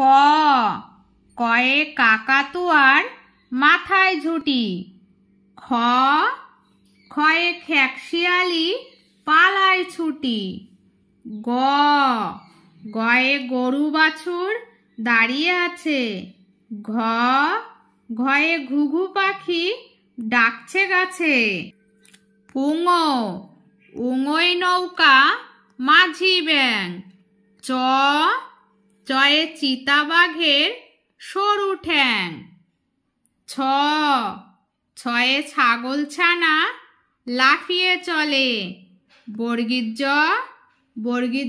ক। কয়ে কাকাতুয়ার মাথায় ঝুটি। খ। খয়ে খ্যাকশিয়ালি পালায় ছুটি। গ। গয়ে গরু বাছুর দাঁড়িয়ে আছে। ঘ। ঘয়ে ঘুঘু পাখি ডাকছে গাছে। উঙো উঙোই নৌকা মাঝি ব্যাং চ। চয়ে চিতাবাঘের সরু ঠ্যাং। ছ, ছয়ে ছাগল ছানা লাফিয়ে চলে। বর্গির জ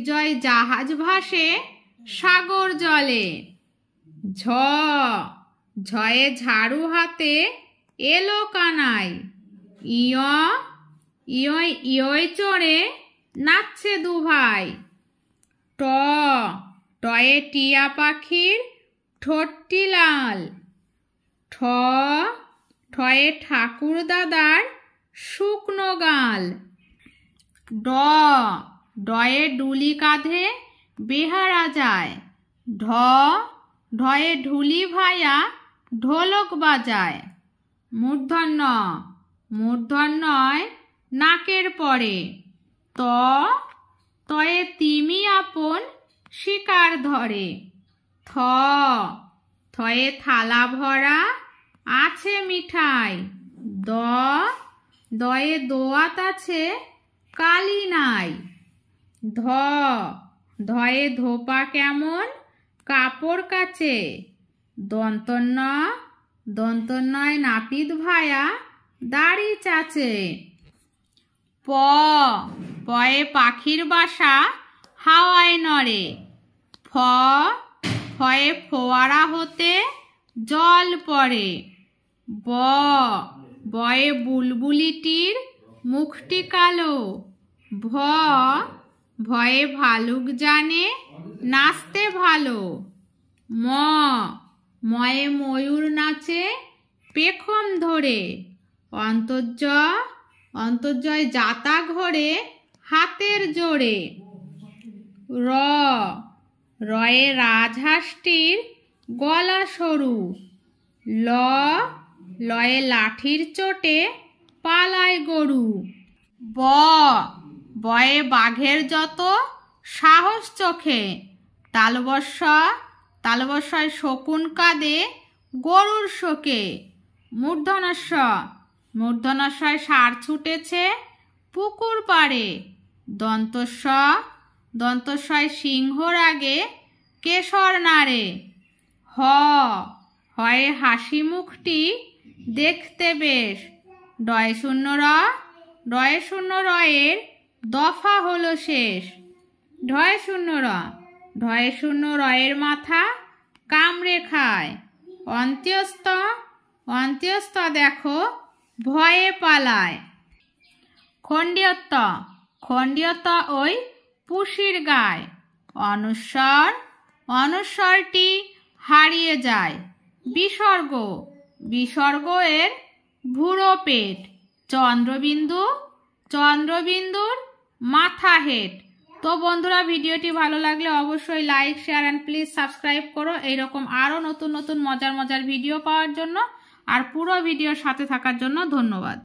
জয় জাহাজ ভাসে সাগর জলে। ঝ, ঝয়ে ঝাড়ু হাতে এলো কানাই। ইয় ইয় ইয় চড়ে নাচছে দুভাই। ট টয়ে টিয়া পাখির ঠোঁটটি লাল ঠ, ঠয়ে ঠাকুর দাদার শুকনো গাল। ড, ডয়ে ডুলি কাঁধে বেহারা যায়। ঢ, ঢয়ে ঢুলি ভাইয়া ঢোলক বাজায়। মূর্ধন্য, মূর্ধন্যয় নাকের পরে। ত, তয়ে তিমি আপন শিকার ধরে। থ থয়ে থালা ভরা, আছে মিঠাই। দ দয়ে দোয়াত আছে কালি নাই। ধ ধয়ে ধোপা কেমন, কাপড় কাচে। দন্তন্য দন্তন্যয় নাপিত ভায়া, দাড়ি চাচে। প পয়ে পাখির বাসা হাওয়ায় নড়ে। ফ, ফয়ে ফোয়ারা হতে জল পড়ে। ব, বয়ে বুলবুলিটির মুখটি কালো। ভ, ভয়ে ভালুক জানে নাচতে ভালো। ম, ময়ে ময়ূর নাচে পেখম ধরে। অন্তর্য অন্তর্জয় যাতা ঘরে হাতের জোরে। র। রয়ে রাজহাঁসটির গলা সরু। ল, লয়ে লাঠির চোটে পালায় গরু। ব, বয়ে বাঘের যত সাহস চোখে, তালবস্য, তালবস্যয় শকুন কাঁদে গরুর শোকে। মূর্ধনস্য মূর্ধনস্যয় সার ছুটেছে পুকুর পাড়ে। দন্তস্ব দন্তস্বয় সিংহর আগে কেশর নাড়ে। হ, হয় হাসি মুখটি দেখতে বেশ। ডয় শূন্য র, ডয় শূন্য রয়ের দফা হলো শেষ। ঢয় শূন্য র, ঢয় শূন্য রয়ের মাথা কামড়ে খায়। অন্ত্যস্ত অন্ত্যস্ত দেখো, ভয়ে পালায়। খণ্ডীয়ত্ব খণ্ডীয়ত্ব ওই পুষির গায়। অনুস্বর, অনুস্বরটি হারিয়ে যায়। বিসর্গ বিসর্গ এর ভুরো পেট। চন্দ্রবিন্দু, চন্দ্রবিন্দুর মাথা হেড তো বন্ধুরা, ভিডিওটি ভালো লাগলে অবশ্যই like share and please subscribe করো। এইরকম আরও নতুন নতুন, মজার মজার ভিডিও পাওয়ার জন্য। আর পুরো ভিডিওর সাথে থাকার জন্য ধন্যবাদ।